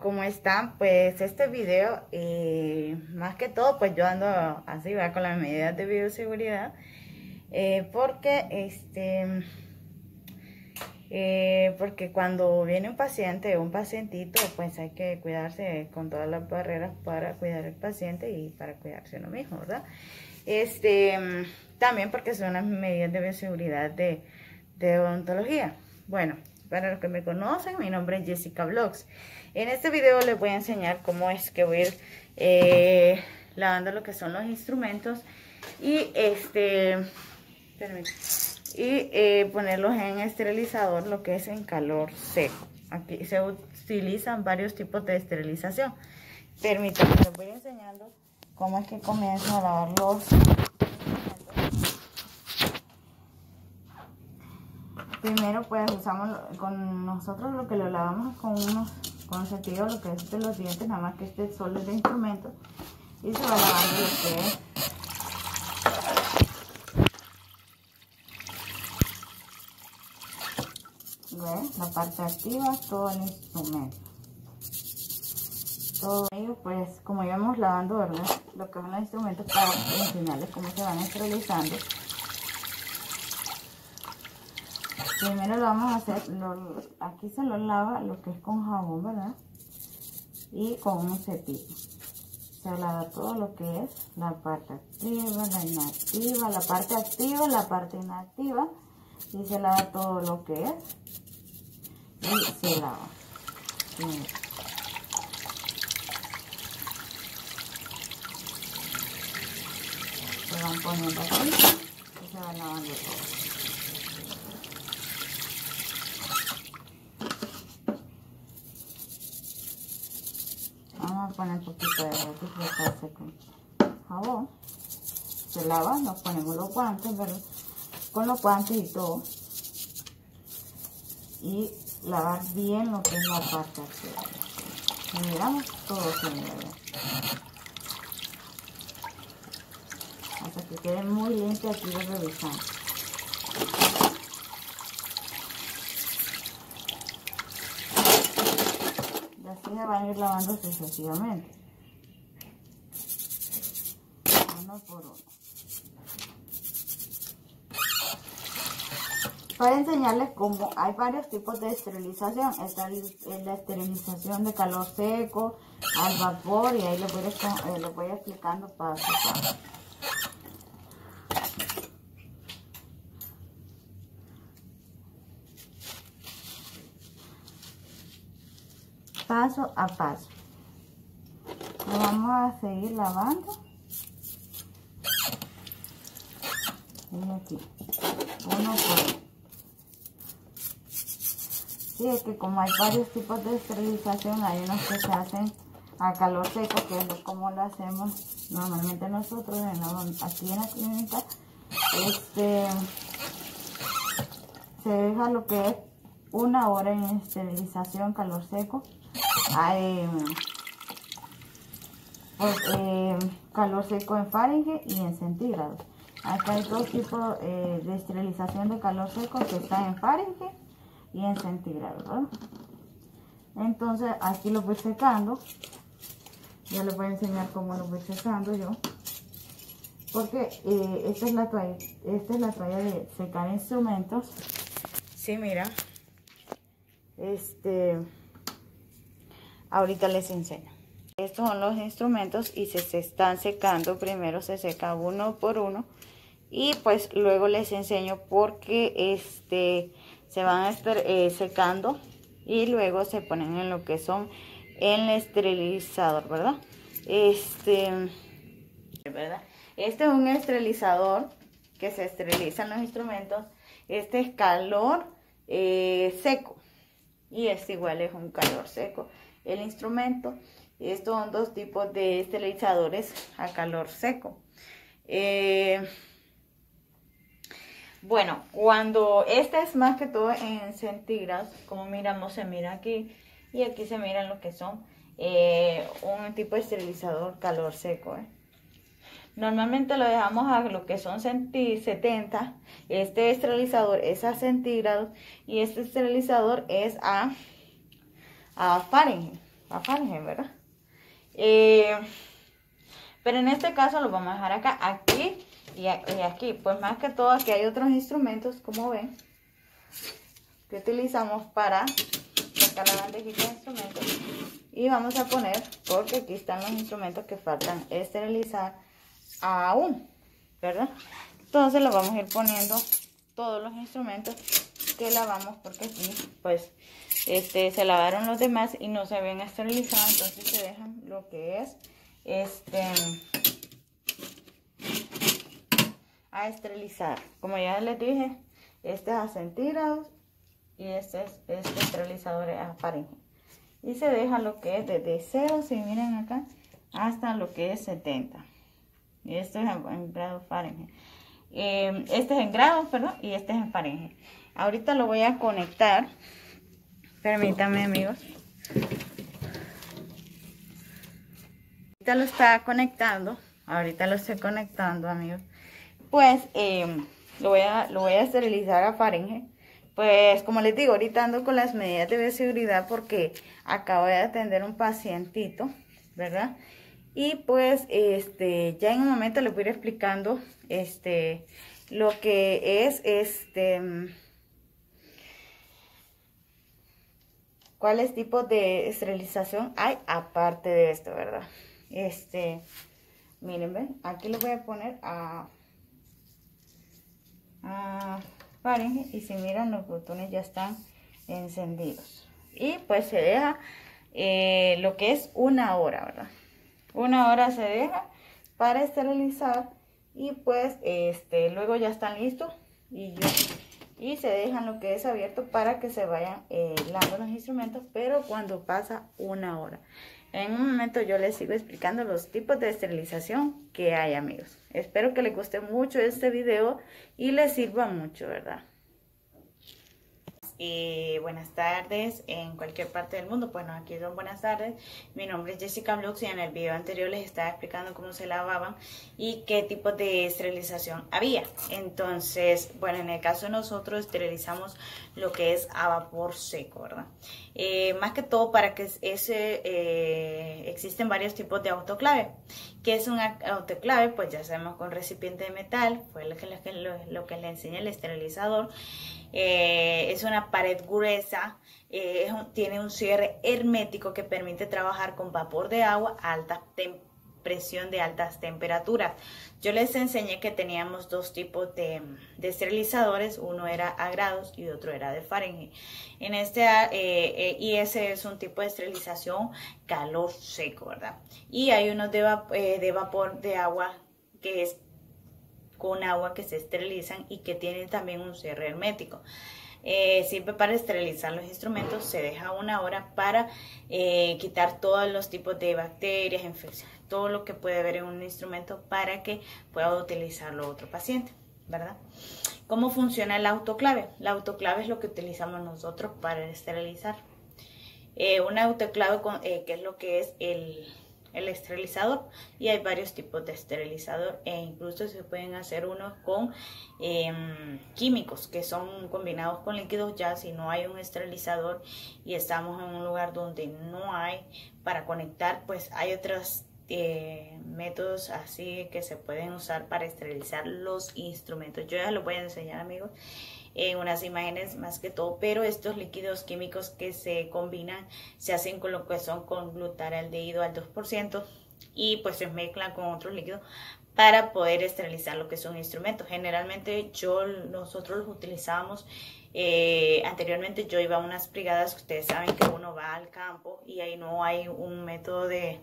¿cómo están? Pues este video, eh, más que todo, pues yo ando así, va con las medidas de bioseguridad, eh, porque este, eh, porque cuando viene un paciente, un pacientito, pues hay que cuidarse con todas las barreras para cuidar al paciente y para cuidarse uno mismo, ¿verdad? Este, también porque son las medidas de bioseguridad de odontología. Bueno, para los que me conocen, mi nombre es Jessica Vlogs. En este video les voy a enseñar cómo es que voy a ir eh, lavando lo que son los instrumentos y este y eh, ponerlos en esterilizador, lo que es en calor seco. Aquí se utilizan varios tipos de esterilización. Permítanme, les voy enseñando cómo es que comienzo a lavar los primero pues usamos con nosotros lo que lo lavamos con unos con cepillo lo que es de los dientes nada más que este solo es de instrumento y se va lavando lo que es. La parte activa todo el instrumento. Todo ello pues como íbamos lavando verdad lo que son los instrumentos para enseñarles cómo se van esterilizando primero lo vamos a hacer, aquí se lo lava lo que es con jabón, ¿verdad? Y con un cepillo. Se lava todo lo que es la parte activa, la inactiva, la parte activa, la parte inactiva. Y se lava todo lo que es. Y se lava. Se van poniendo aquí y se van lavando todo. Poner poquito de desinfectarse con jabón. Se lava, nos ponemos los guantes, ¿verdad? Con los guantes y todo. Y lavar bien lo que es la parte. Miramos todo bien, ¿verdad? Hasta que quede muy limpio aquí lo revisamos. Se van a ir lavando sucesivamente. Uno por uno. Para enseñarles cómo hay varios tipos de esterilización. Esta es la esterilización de calor seco, al vapor y ahí les voy, eh, voy explicando paso a paso. Paso a paso. Lo vamos a seguir lavando. Y aquí, uno por uno. Sí, es que como hay varios tipos de esterilización, hay unos que se hacen a calor seco, que es como lo hacemos normalmente nosotros aquí en la clínica. Este, se deja lo que es una hora en esterilización calor seco pues, eh, calor seco en Fahrenheit y en centígrados. Acá hay dos tipos eh, de esterilización de calor seco que está en Fahrenheit y en centígrados. Entonces aquí lo voy secando. Ya les voy a enseñar cómo lo voy secando yo. Porque eh, esta es la toalla, esta es la toalla de secar instrumentos. Sí, mira. Este Ahorita les enseño. Estos son los instrumentos y se, están secando. Primero se seca uno por uno. Y pues luego les enseño porque este, se van a estar eh, secando. Y luego se ponen en lo que son el esterilizador, ¿verdad? Este, ¿verdad? Este es un esterilizador que se esterilizan los instrumentos. Este es calor eh, seco. Y este igual es un calor seco el instrumento. Estos son dos tipos de esterilizadores a calor seco. Eh, bueno, cuando este es más que todo en centígrados, como miramos, se mira aquí y aquí se miran lo que son eh, un tipo de esterilizador calor seco. ¿eh? Normalmente lo dejamos a lo que son 70. Este esterilizador es a centígrados y este esterilizador es a a Fahrenheit. a Fahrenheit, ¿verdad? Eh, pero en este caso lo vamos a dejar acá, aquí y aquí. Pues más que todo aquí hay otros instrumentos, como ven, que utilizamos para sacar la bandejita de instrumentos. Y vamos a poner, porque aquí están los instrumentos que faltan esterilizar aún, ¿verdad? Entonces lo vamos a ir poniendo todos los instrumentos que lavamos porque aquí pues este se lavaron los demás y no se habían esterilizado entonces se dejan lo que es este a esterilizar. Como ya les dije este es a centígrados y este es este esterilizador a Fahrenheit y se deja lo que es desde 0 si miren acá hasta lo que es 70 y esto es en, grado Fahrenheit eh, este es en grados perdón y este es en Fahrenheit ahorita lo voy a conectar permítanme amigos. Ahorita lo está conectando ahorita lo estoy conectando amigos. Pues eh, lo, voy a, lo voy a esterilizar a Fahrenheit pues como les digo, ahorita ando con las medidas de seguridad porque acabo de atender un pacientito, ¿verdad? Y pues este ya en un momento les voy a ir explicando este lo que es este cuáles tipos de esterilización hay aparte de esto, ¿verdad? Este, miren, ven, aquí lo voy a poner a, a y si miran los botones ya están encendidos. Y pues se deja eh, lo que es una hora, ¿verdad? Una hora se deja para esterilizar y pues este luego ya están listos y yo y se dejan lo que es abierto para que se vayan eh, los instrumentos, pero cuando pasa una hora. En un momento yo les sigo explicando los tipos de esterilización que hay amigos. Espero que les guste mucho este video y les sirva mucho, ¿verdad? Y buenas tardes en cualquier parte del mundo. Bueno, aquí son buenas tardes. Mi nombre es Jessica Blux y en el video anterior les estaba explicando cómo se lavaban y qué tipo de esterilización había. Entonces, bueno, en el caso de nosotros esterilizamos lo que es a vapor seco, ¿verdad? Eh, más que todo para que ese, eh, existen varios tipos de autoclave. ¿Qué es un autoclave? Pues ya sabemos con recipiente de metal, fue lo que, lo, que le enseña el esterilizador. Eh, es una pared gruesa, eh, tiene un cierre hermético que permite trabajar con vapor de agua a alta presión de altas temperaturas. Yo les enseñé que teníamos dos tipos de, esterilizadores, uno era a grados y otro era de Fahrenheit. En este, eh, y ese es un tipo de esterilización calor seco, ¿verdad? Y hay unos de, de vapor de agua que es con agua que se esterilizan y que tienen también un cierre hermético. Eh, siempre para esterilizar los instrumentos se deja una hora para eh, quitar todos los tipos de bacterias, infecciones, todo lo que puede haber en un instrumento para que pueda utilizarlo otro paciente, ¿verdad? ¿Cómo funciona el autoclave? La autoclave es lo que utilizamos nosotros para esterilizar. Eh, un autoclave, que es lo que es el, el esterilizador y hay varios tipos de esterilizador e incluso se pueden hacer unos con em, químicos que son combinados con líquidos ya si no hay un esterilizador y estamos en un lugar donde no hay para conectar pues hay otros eh, métodos así que se pueden usar para esterilizar los instrumentos. Yo ya los voy a enseñar amigos en unas imágenes más que todo, pero estos líquidos químicos que se combinan se hacen con lo que son con glutaraldehído al 2% y pues se mezclan con otros líquidos para poder esterilizar lo que son instrumentos. Generalmente yo, nosotros los utilizábamos eh, anteriormente yo iba a unas brigadas, ustedes saben que uno va al campo y ahí no hay un método de,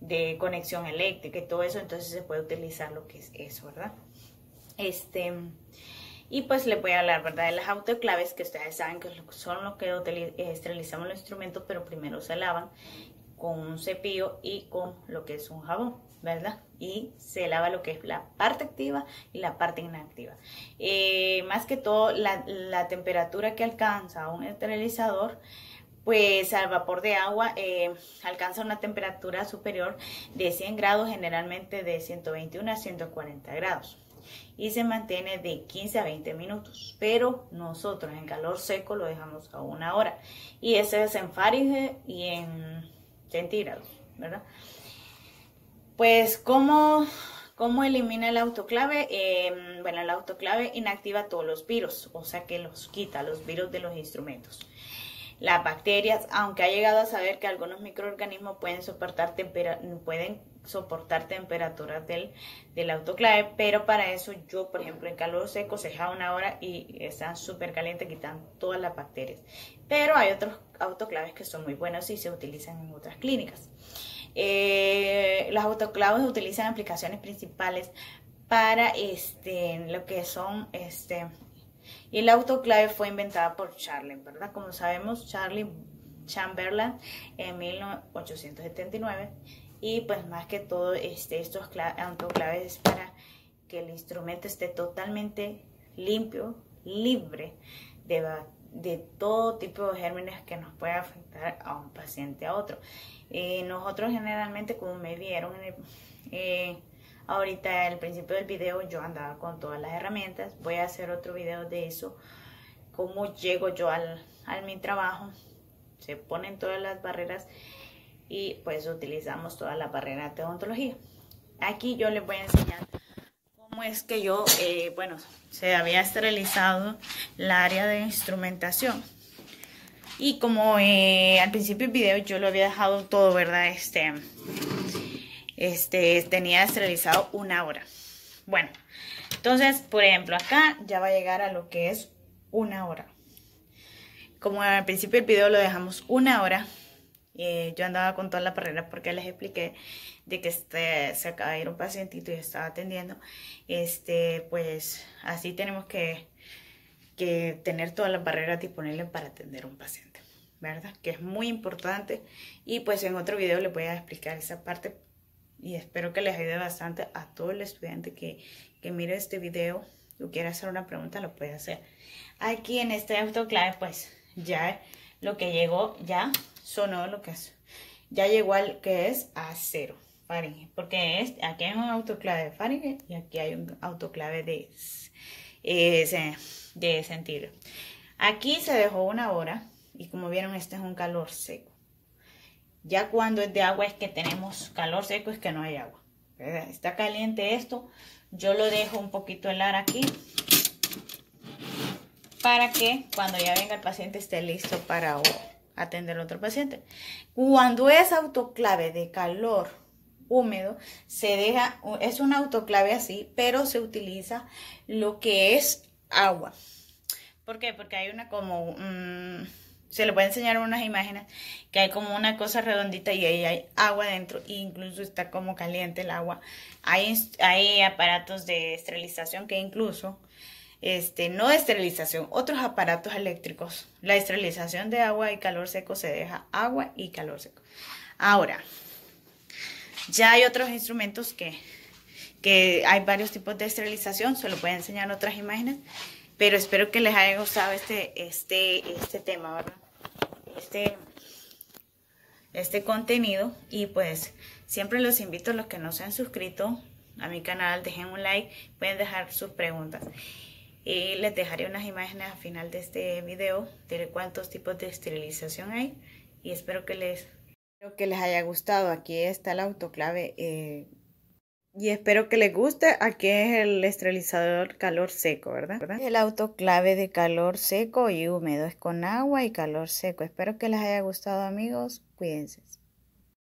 de conexión eléctrica y todo eso, entonces se puede utilizar lo que es eso, ¿verdad? Este, y pues les voy a hablar, ¿verdad? De las autoclaves que ustedes saben que son los que eh, esterilizamos los instrumentos, pero primero se lavan con un cepillo y con lo que es un jabón, ¿verdad? Y se lava lo que es la parte activa y la parte inactiva. Eh, más que todo, la, temperatura que alcanza un esterilizador pues al vapor de agua eh, alcanza una temperatura superior de 100 grados, generalmente de 121 a 140 grados y se mantiene de 15 a 20 minutos. Pero nosotros en calor seco lo dejamos a una hora. Y ese es en Fahrenheit y en centígrados, ¿verdad? Pues, ¿cómo, cómo elimina el autoclave? Em, bueno, el autoclave inactiva todos los virus, o sea que los quita, los virus de los instrumentos. Las bacterias, aunque ha llegado a saber que algunos microorganismos pueden soportar, pueden soportar temperaturas del, del, autoclave, pero para eso yo, por ejemplo, en calor seco se deja una hora y están súper calientes, quitan todas las bacterias. Pero hay otros autoclaves que son muy buenos y se utilizan en otras clínicas. Eh, los autoclaves utilizan aplicaciones principales para este, lo que son este, y el autoclave fue inventada por Charlie, ¿verdad? Como sabemos, Charlie Chamberlain en 1879 y pues más que todo este, estos autoclaves para que el instrumento esté totalmente limpio, libre de, de todo tipo de gérmenes que nos pueda afectar a un paciente a otro. Eh, nosotros generalmente, como me vieron eh, ahorita al principio del video, yo andaba con todas las herramientas. Voy a hacer otro video de eso, cómo llego yo al, al mi trabajo. Se ponen todas las barreras y pues utilizamos toda la barrera de odontología. Aquí yo les voy a enseñar cómo es que yo, eh, bueno, se había esterilizado la área de instrumentación. Y como eh, al principio del video yo lo había dejado todo, ¿verdad? Este, este, tenía esterilizado una hora. Bueno, entonces, por ejemplo, acá ya va a llegar a lo que es una hora. Como al principio del video lo dejamos una hora, eh, yo andaba con toda la barrera porque les expliqué de que este, se acaba de ir un pacientito y estaba atendiendo. Este, pues así tenemos que, que tener todas las barreras disponibles para atender un paciente, ¿verdad? Que es muy importante. Y pues en otro video les voy a explicar esa parte y espero que les ayude bastante a todo el estudiante que, que mire este video o quiera hacer una pregunta, lo puede hacer. Aquí en este autoclave, pues ya lo que llegó ya sonó lo que es. Ya llegó al que es a cero. Porque es, aquí hay un autoclave de Fahrenheit y aquí hay un autoclave de, eh, de centígrados. Aquí se dejó una hora y como vieron este es un calor seco. Ya cuando es de agua es que tenemos calor seco, es que no hay agua. Está caliente esto. Yo lo dejo un poquito helar aquí para que cuando ya venga el paciente esté listo para atender a otro paciente. Cuando es autoclave de calor húmedo, se deja, es un autoclave así, pero se utiliza lo que es agua. ¿Por qué? Porque hay una como, mm, se le puede enseñar unas imágenes, que hay como una cosa redondita y ahí hay agua dentro, e incluso está como caliente el agua. Hay, hay aparatos de esterilización que incluso este, no esterilización, otros aparatos eléctricos. La esterilización de agua y calor seco se deja agua y calor seco. Ahora, ya hay otros instrumentos que, que hay varios tipos de esterilización, se lo voy a enseñar en otras imágenes, pero espero que les haya gustado este, este, este tema, ¿verdad? Este, este contenido y pues siempre los invito a los que no se han suscrito a mi canal, dejen un like, pueden dejar sus preguntas y les dejaré unas imágenes al final de este video de cuántos tipos de esterilización hay y espero que les, que les haya gustado. Aquí está el autoclave eh, y espero que les guste. Aquí es el esterilizador calor seco, ¿verdad? El autoclave de calor seco y húmedo es con agua y calor seco. Espero que les haya gustado amigos. Cuídense.